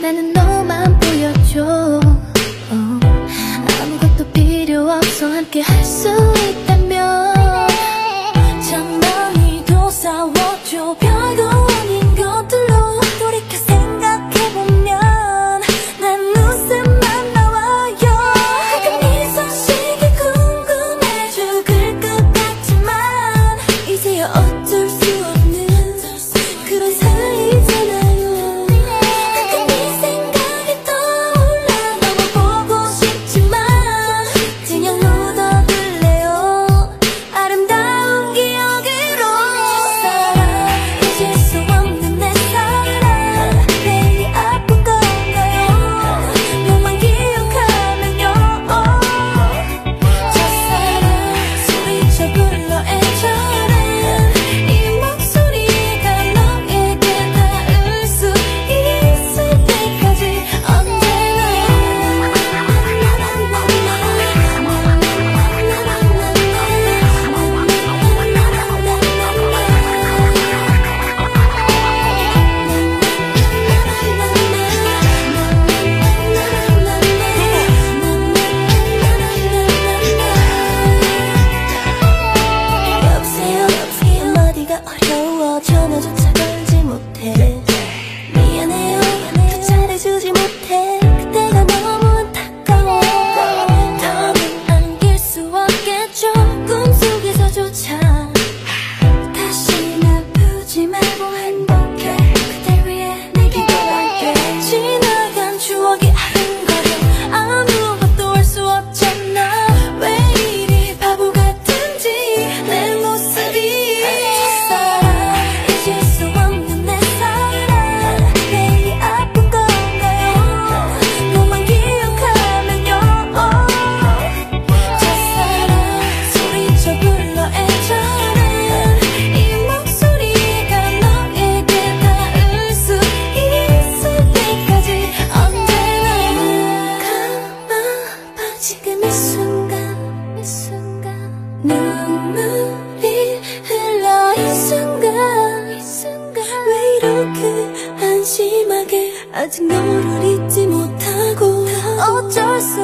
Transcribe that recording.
나는 너만 보여줘 oh. 아무것도 필요 없어 함께 할 수 있는 눈물이 흘러 이 순간, 왜 이렇게 한심하게? 아직 너를 잊지 못하고. 어쩔 수